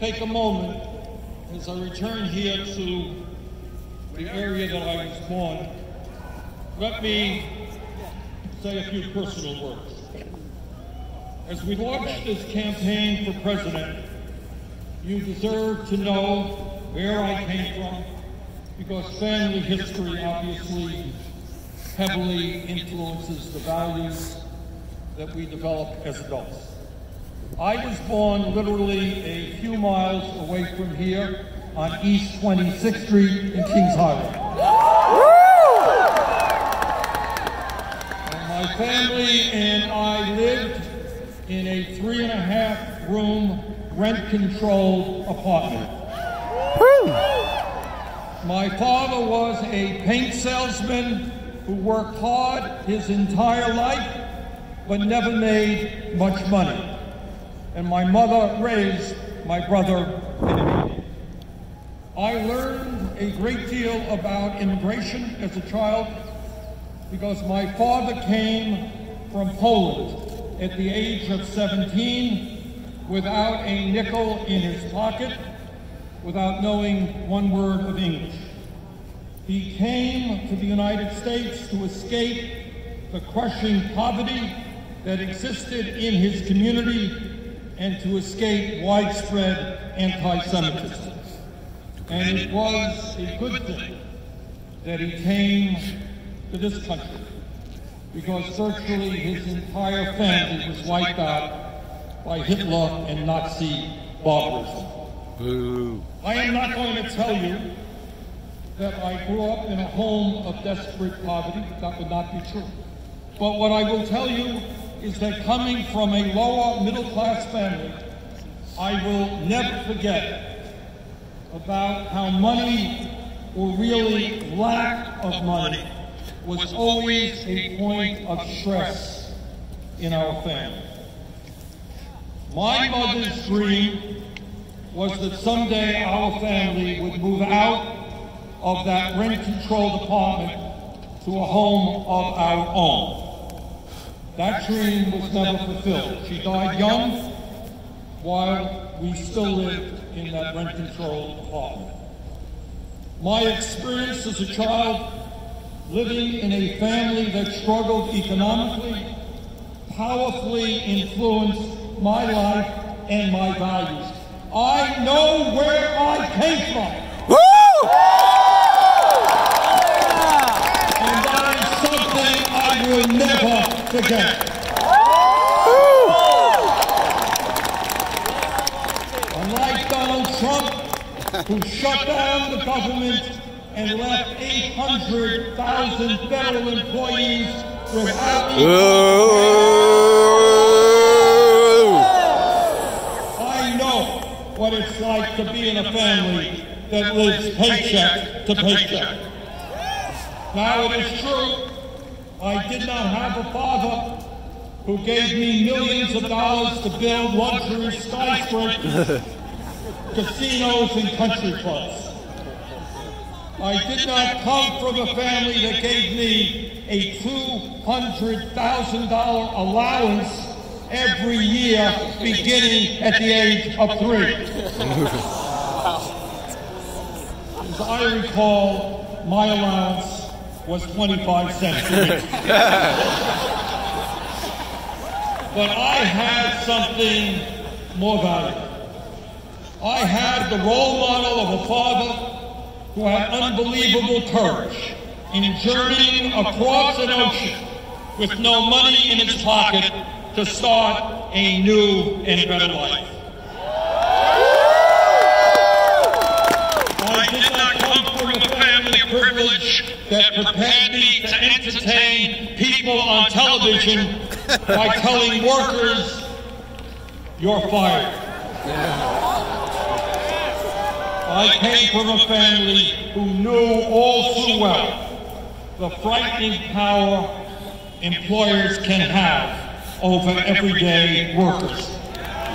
take a moment as I return here to the area that I was born. Let me say a few personal words. As we launch this campaign for president, you deserve to know where I came from because family history obviously heavily influences the values that we develop as adults. I was born literally a few miles away from here on East 26th Street in Kings Highway. And my family and I lived in a three and a half room rent controlled apartment. My father was a paint salesman who worked hard his entire life but never made much money. And my mother raised my brother me. I learned a great deal about immigration as a child because my father came from Poland at the age of 17 without a nickel in his pocket, without knowing one word of English. He came to the United States to escape the crushing poverty that existed in his community and to escape widespread anti-Semitism. And it was a good thing that he came to this country because virtually his entire family was wiped out by Hitler and Nazi barbarism. Boo. I am not going to tell you that I grew up in a home of desperate poverty. That would not be true. But what I will tell you is that coming from a lower middle class family, I will never forget about how money, or really lack of money, was always a point of stress in our family. My mother's dream was that someday our family would move out of that rent-controlled apartment to a home of our own. That dream was never fulfilled. She died young while we still lived in that rent-controlled apartment. My experience as a child living in a family that struggled economically powerfully influenced my life and my values. I know where I came from. Woo! And that is something I will never forget. Unlike Donald Trump, who shut down the government and left 800,000 federal employees without. I know what it's like to be in a family that lives paycheck to paycheck. Now it is true, I did not have a father who gave me millions of dollars to build luxury skyscrapers, casinos, and country clubs. I did not come from a family that gave me a $200,000 allowance every year beginning at the age of three. As I recall, my allowance was 25 cents. But I had something more valuable. I had the role model of a father who had unbelievable courage in journeying across an ocean with no money in his pocket to start a new and better life. I did not come from a family of privilege that prepared me to entertain people on television by telling workers, you're fired. I came from a family who knew all too well the frightening power employers can have over everyday workers.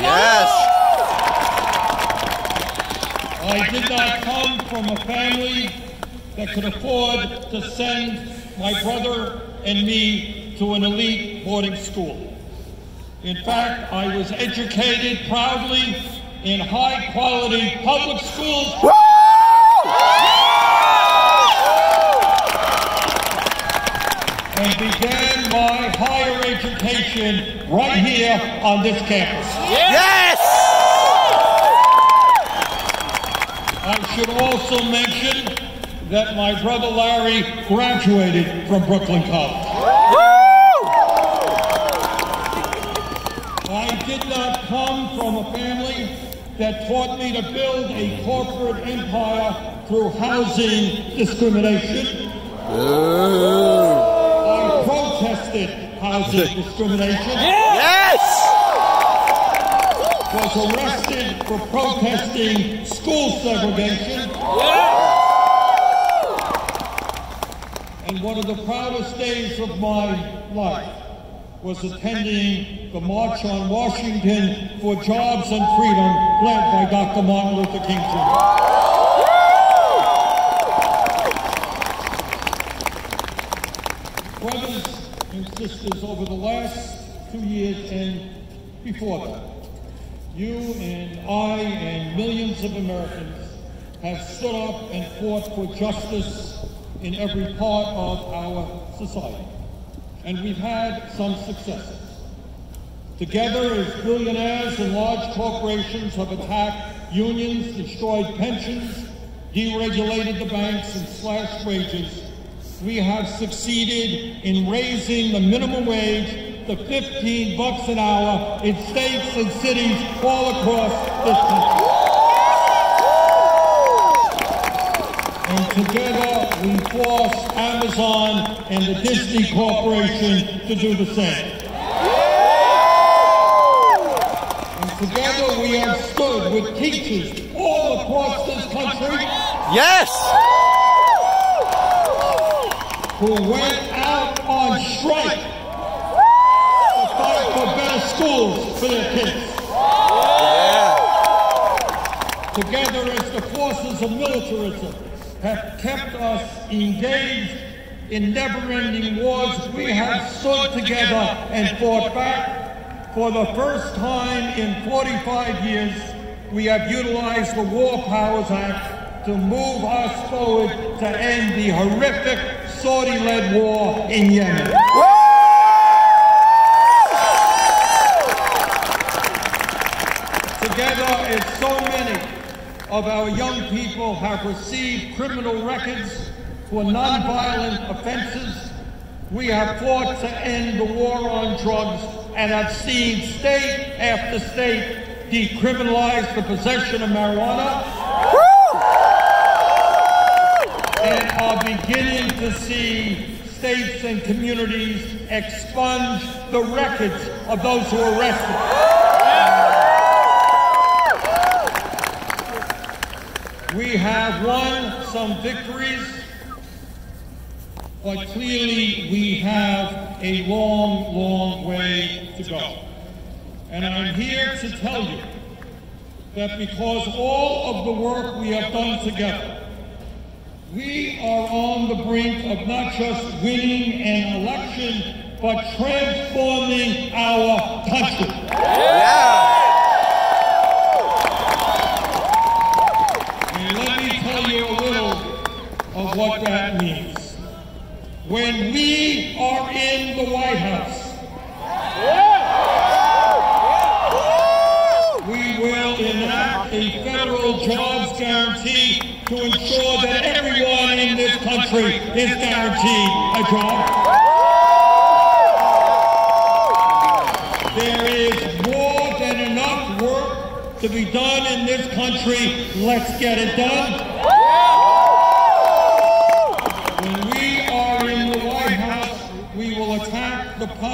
Yes. I did not come from a family that could afford to send my brother and me to an elite boarding school. In fact, I was educated proudly in high quality public schools. And began my higher education right here on this campus. Yes! I should also mention that my brother Larry graduated from Brooklyn College. I did not come from a family that taught me to build a corporate empire through housing discrimination. I protested housing discrimination. Yes! Was arrested for protesting school segregation. And one of the proudest days of my life was attending the March on Washington for Jobs and Freedom led by Dr. Martin Luther King Jr. Brothers and sisters, over the last two years and before that, you and I and millions of Americans have stood up and fought for justice in every part of our society. And we've had some successes. Together, as billionaires and large corporations have attacked unions, destroyed pensions, deregulated the banks, and slashed wages, we have succeeded in raising the minimum wage to 15 bucks an hour in states and cities all across this country. Together we force Amazon and the Disney Corporation to do the same. And together we have stood with teachers all across this country Yes! who went out on strike to fight for better schools for their kids. Together as the forces of militarism have kept us engaged in never-ending wars, we have stood together and fought back. For the first time in 45 years, we have utilized the War Powers Act to move us forward to end the horrific Saudi-led war in Yemen. Together, as so many of our young people have received criminal records for nonviolent offenses, we have fought to end the war on drugs and have seen state after state decriminalize the possession of marijuana. And are beginning to see states and communities expunge the records of those who are arrested. We have won some victories, but clearly we have a long, long way to go. And I'm here to tell you that because all of the work we have done together, we are on the brink of not just winning an election, but transforming our country. And let me tell you a little what that means. When we are in the White House, we will enact a federal jobs guarantee to ensure that everyone in this country is guaranteed a job. There is more than enough work to be done in this country. Let's get it done.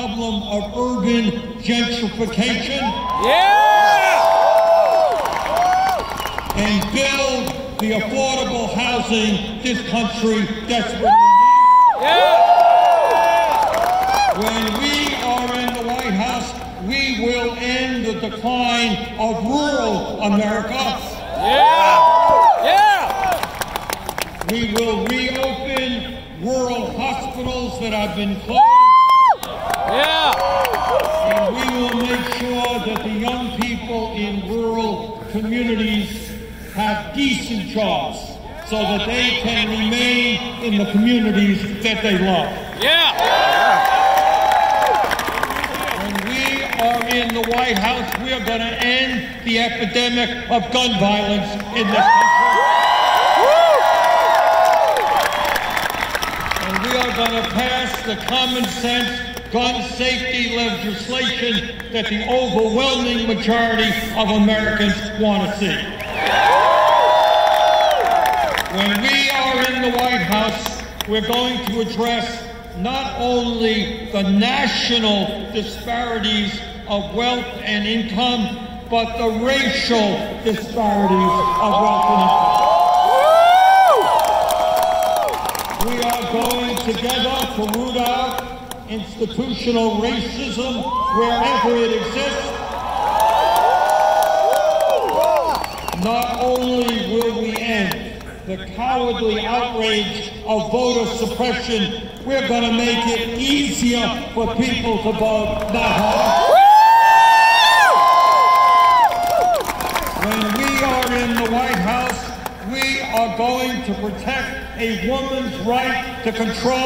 Problem of urban gentrification Yeah! and build the affordable housing this country desperately needs. Yeah! When we are in the White House, we will end the decline of rural America. Yeah! Yeah! We will reopen rural hospitals that have been closed. And we will make sure that the young people in rural communities have decent jobs so that they can remain in the communities that they love. Yeah. When we are in the White House, we are going to end the epidemic of gun violence in this country. And we are going to pass the common sense gun safety legislation that the overwhelming majority of Americans want to see. When we are in the White House, we're going to address not only the national disparities of wealth and income, but the racial disparities of wealth and income. We are going together to root out institutional racism wherever it exists. Not only will we end the cowardly outrage of voter suppression, we're going to make it easier for people to vote, not harder. When we are in the White House, we are going to protect a woman's right to control